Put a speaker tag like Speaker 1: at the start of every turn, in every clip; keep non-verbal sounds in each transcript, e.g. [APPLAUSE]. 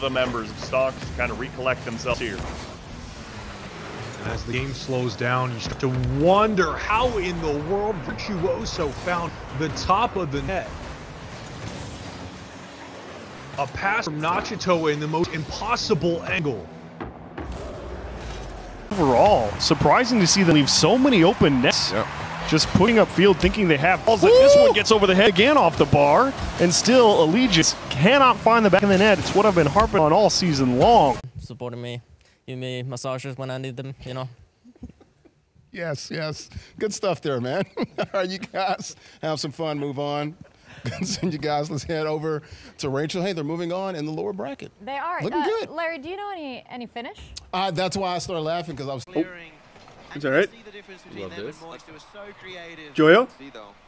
Speaker 1: the members of Stonks kind of recollect themselves here.
Speaker 2: As the game slows down, you start to wonder how in the world Virtuoso found the top of the net. A pass from Nachito in the most impossible angle.
Speaker 3: Overall, surprising to see them leave so many open nets. Just putting up field thinking they have balls. Like this one gets over the head again off the bar, and still Allegiance cannot find the back of the net. It's what I've been harping on all season long.
Speaker 4: supporting me, giving me massages when I need them, you know.
Speaker 5: Yes, yes. Good stuff there, man. [LAUGHS] All right, you guys have some fun. Move on. [LAUGHS] Send you guys. Let's head over to Rachel. Hey, they're moving on in the lower bracket.
Speaker 6: They are.
Speaker 5: Looking
Speaker 6: Uh,
Speaker 5: good.
Speaker 6: Larry, do you know any any Finnish?
Speaker 5: Uh, that's why I started laughing because I was. Oh,
Speaker 7: It's all right.
Speaker 8: Love this.
Speaker 7: Joyo?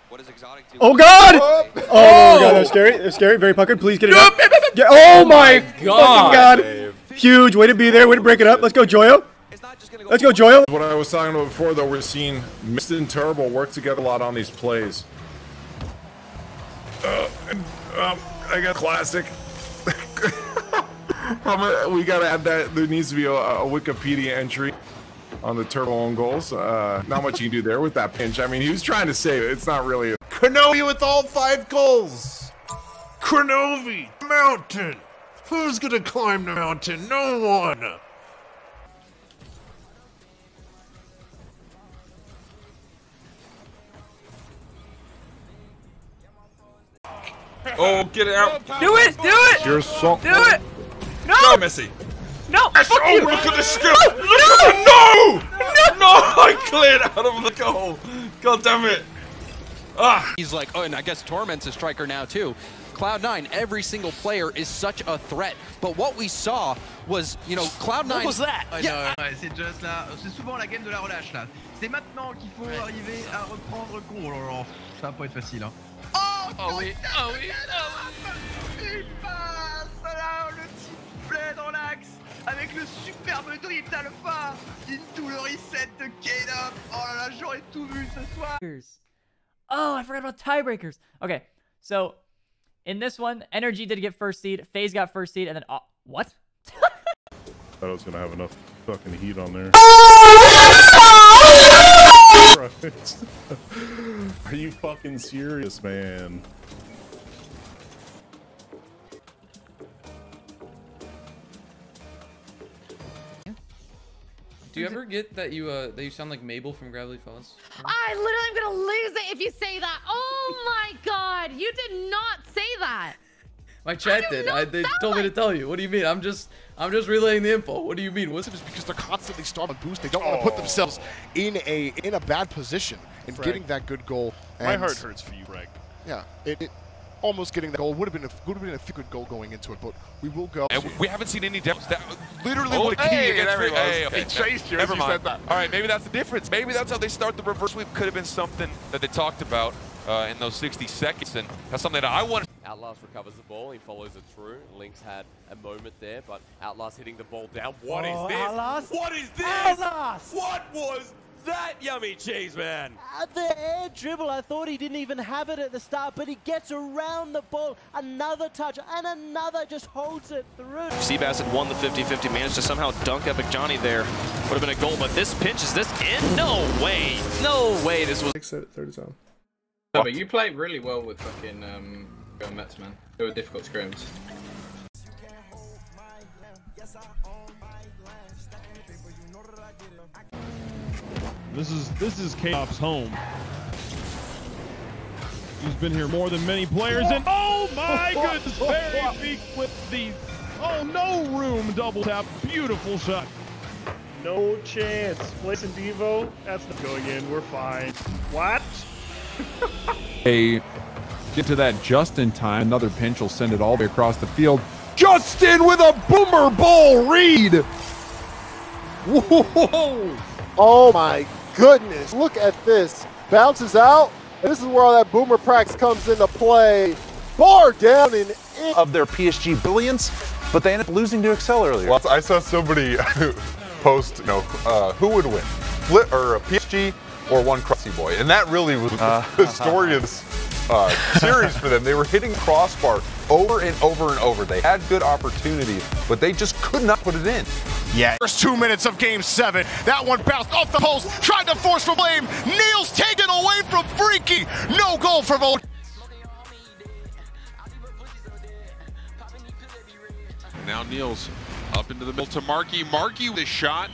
Speaker 8: What is exotic
Speaker 7: Oh God! Oh, my God, that was scary. That was scary. Very puckered. Please get it up. Get- oh my fucking God! Huge. Way to be there. Way to break it up. Let's go, Joyo. Let's go, Joyo.
Speaker 9: What I was talking about before, though, we're seeing Mist and Turbo work together a lot on these plays. Uh, and, um, I got classic. [LAUGHS] I'm gonna- we gotta add that. There needs to be a, a Wikipedia entry on the Turbo own goals. Uh, not much you can do there with that pinch. I mean, he was trying to save it. It's not really. A,
Speaker 2: Kronovi with all five goals. Kronovi, mountain. Who's gonna climb the mountain? No one.
Speaker 10: Oh, get it out.
Speaker 11: Do it! Do it!
Speaker 9: Your song.
Speaker 11: Do it! No!
Speaker 10: Go, Messi.
Speaker 11: No!
Speaker 10: Yes,
Speaker 11: Fuck
Speaker 10: oh,
Speaker 11: you!
Speaker 10: look at the skill. Look at the no! No! I cleared out of the goal. God damn it. Ah.
Speaker 8: He's like, oh, and I guess Torment's a striker now too. Cloud9, every single player is such a threat. But what we saw was, you know, Cloud9.
Speaker 4: What was that?
Speaker 8: Yeah,
Speaker 11: Ouais, c'est just là, c'est souvent la game de la relâche là. C'est maintenant qu'il faut arriver à reprendre con. Oh là là, ça va pas être facile hein. Oh, oui, oh oui, Il passe là, le petit play dans l'axe avec le superbe dribble alpha into le reset de K-Dub. Oh là là, j'aurais tout vu ce soir.
Speaker 12: Oh, I forgot about tiebreakers. Okay, so in this one, Energy did get first seed, FaZe got first seed, and then uh, what? [LAUGHS]
Speaker 9: Thought I was gonna have enough fucking heat on there. [LAUGHS] [LAUGHS] Are you fucking serious, man?
Speaker 13: Do you ever get that you uh that you sound like Mabel from Gravity Falls?
Speaker 6: I literally am gonna lose it if you say that. Oh my god, you did not say that.
Speaker 13: My chat did. I, they told me to tell you. What do you mean? I'm just I'm just relaying the info. What do you mean? What's
Speaker 14: It's because they're constantly starting boost. They don't want to put themselves in a in a bad position in
Speaker 7: Frag.
Speaker 14: getting that good goal.
Speaker 7: And My
Speaker 14: And-
Speaker 7: heart hurts for you, Greg.
Speaker 14: Yeah, it, it almost getting that goal would have been a, would have been a good goal going into it, but we will go.
Speaker 10: And we haven't seen any depth. That literally
Speaker 15: Oh,
Speaker 10: what a key
Speaker 15: hey,
Speaker 10: against
Speaker 15: there he
Speaker 10: Fri- hey,
Speaker 15: was.
Speaker 10: okay,
Speaker 15: He chased you as
Speaker 10: Never
Speaker 15: you
Speaker 10: mind.
Speaker 15: said that.
Speaker 10: All right, maybe that's the difference. Maybe that's how they start the reverse sweep. Could have been something that they talked about uh, in those 60 seconds, and that's something that I want.
Speaker 16: Outlast recovers the ball, he follows it through. Lynx had a moment there, but Outlast hitting the ball down. What is
Speaker 17: Oh,
Speaker 16: this?
Speaker 17: Outlast?
Speaker 16: What is this?
Speaker 17: Outlast!
Speaker 16: What was that yummy cheese, man?
Speaker 17: At the air dribble, I thought he didn't even have it at the start, but he gets around the ball. Another touch and another just holds it through.
Speaker 18: Seabass had won the 50-50, managed to somehow dunk Epic Johnny there. Would have been a goal, but this pinch, is this in? No way. No way this was...
Speaker 7: Third time.
Speaker 13: No, but you played really well with fucking um Mets, man. They were difficult scrims.
Speaker 19: This is this is K-Op's home. He's been here more than many players, and oh my [LAUGHS] goodness, very weak with the oh no room double tap, beautiful shot.
Speaker 1: No chance. Place in Devo. That's not going in. We're fine. What? [LAUGHS]
Speaker 20: They get to that just in time. Another pinch will send it all the way across the field. Justin with a boomer ball read. [LAUGHS]
Speaker 21: Whoa! Oh my goodness. Look at this. Bounces out. And this is where all that boomer prax comes into play. Bar down and in.
Speaker 22: of their PSG billions, but they end up losing to Excel earlier.
Speaker 15: Well, I saw somebody [LAUGHS] post, you know, uh, who would win, Flit or PSG or one Crossy Boy, and that really was
Speaker 22: Uh, [LAUGHS]
Speaker 15: the story of this uh, series for them. They were hitting crossbar
Speaker 2: over and over and over. They had good opportunities, but they just could not put it in.
Speaker 14: Yeah. First two minutes of game seven. That one bounced off the post, tried to force for blame. Neil's taken away from Freaky. No goal for Volt.
Speaker 10: Now Niels up into the middle to Markey. Markey with a shot.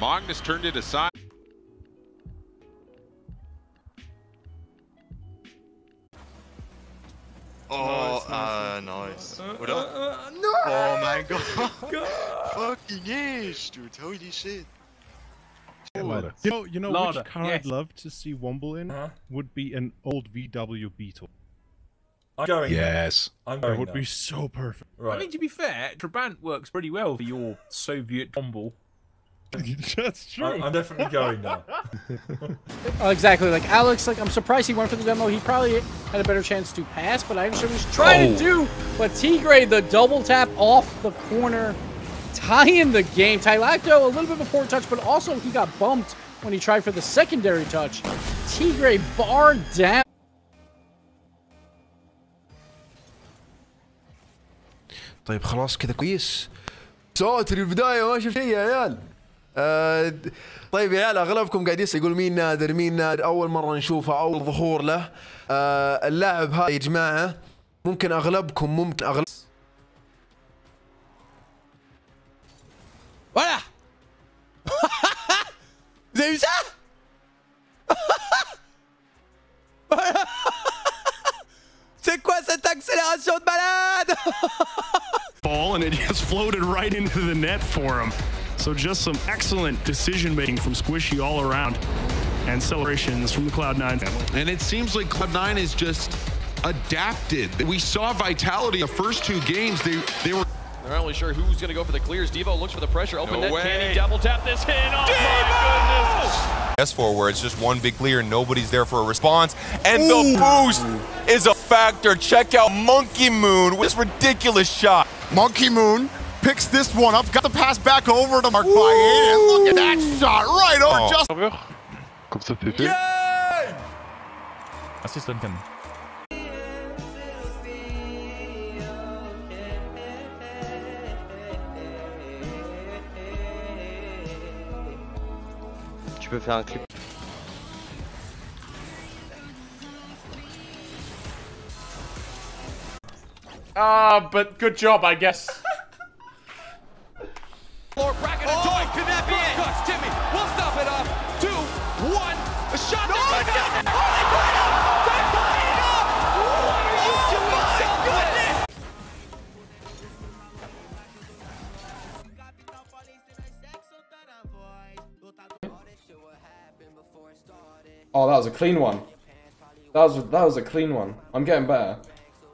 Speaker 10: Magnus turned it aside.
Speaker 23: Holy shit.
Speaker 24: You know, you know
Speaker 23: Lauder,
Speaker 24: which car
Speaker 23: yes.
Speaker 24: I'd love to see Womble in would be an old VW Beetle.
Speaker 25: I'm going there.
Speaker 24: Yes,
Speaker 25: I'm
Speaker 24: that
Speaker 25: going
Speaker 24: would
Speaker 25: there.
Speaker 24: be so perfect.
Speaker 25: I mean, to be fair, Trabant works pretty well for your Soviet fumble. [LAUGHS]
Speaker 24: That's true.
Speaker 25: I, am definitely going now.
Speaker 26: Oh, [LAUGHS] uh, exactly. Like Alex, like I'm surprised he went for the demo. He probably had a better chance to pass, but I understand what he's trying
Speaker 25: Oh.
Speaker 26: to do. But Tigray, the double tap off the corner, tying the game. Tylacto, a little bit of a poor touch, but also he got bumped when he tried for the secondary touch. Tigray bar down.
Speaker 27: طيب خلاص كذا كويس ساتر البداية ما شفت شيء يا عيال آه طيب يا عيال أغلبكم قاعد يسأل يقول مين نادر مين نادر أول مرة نشوفه أول ظهور له آه اللاعب هذا يا جماعة ممكن أغلبكم ممكن
Speaker 19: أغلب floated right into the net for him. So just some excellent decision making from Squishy all around and celebrations from the Cloud9 family.
Speaker 10: And it seems like Cloud9 is just adapted. We saw Vitality the first two games. They they were
Speaker 8: They're not really sure who's going to go for the clears. Devo looks for the pressure. Open
Speaker 10: No
Speaker 8: net. Can he double tap this in? Oh my goodness!
Speaker 15: S4 where it's just one big clear and nobody's there for a response. And the boost is a factor. Check out Monkey Moon with this ridiculous shot.
Speaker 14: Monkey Moon picks this one up, got the pass back over to Mark Baye, and look at that shot right oh. over
Speaker 15: Oh.
Speaker 14: just.
Speaker 2: Comme ça, c'est fait.
Speaker 25: Merci Stunken.
Speaker 8: Tu peux faire un clip.
Speaker 28: Ah, but good job, I guess. [LAUGHS]
Speaker 18: Lord Bracken and Doink. Can that be it? Cuts, Timmy. We'll stop it off. Two, one. A shot. No, oh, no. Oh, they tied up. They're tying up. What are you doing, Selfless?
Speaker 28: Oh, that was a clean one. That was that was a clean one. I'm getting better.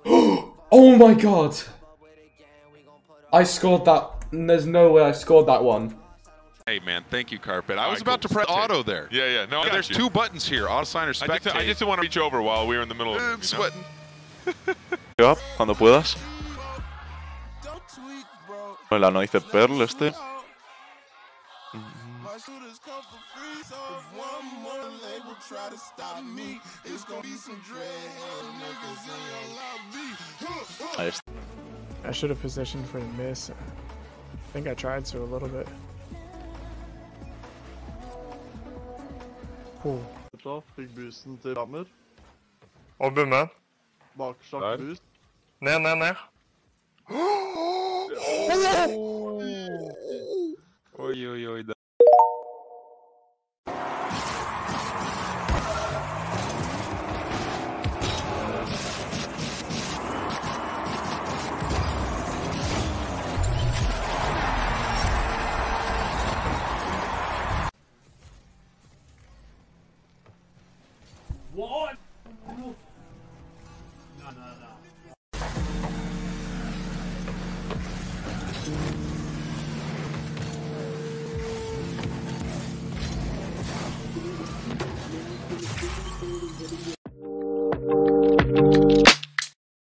Speaker 28: [GASPS] [GASPS] oh my god! I scored that. There's no way I scored that one.
Speaker 10: Hey man, thank you, Carpet. I was
Speaker 29: Alright,
Speaker 10: about
Speaker 29: cool.
Speaker 10: to press auto there.
Speaker 29: Yeah, yeah. No, I
Speaker 10: And
Speaker 29: got
Speaker 10: there's
Speaker 29: you.
Speaker 10: two buttons here: auto sign or
Speaker 29: I just,
Speaker 10: spectate.
Speaker 29: I just didn't want to reach over while we were in the middle of.
Speaker 10: Eh, I'm sweating. [LAUGHS]
Speaker 30: Up, cuando puedas. El Anoice Pearl este. Ahí está.
Speaker 31: I should have positioned for the miss. I think I tried to a little bit. Cool.
Speaker 3: Fikk boosten til Rammer.
Speaker 23: Og bumme.
Speaker 3: Bakslagt boost.
Speaker 23: Ned, ned, ned.
Speaker 30: Oj, oj, oj.
Speaker 28: What?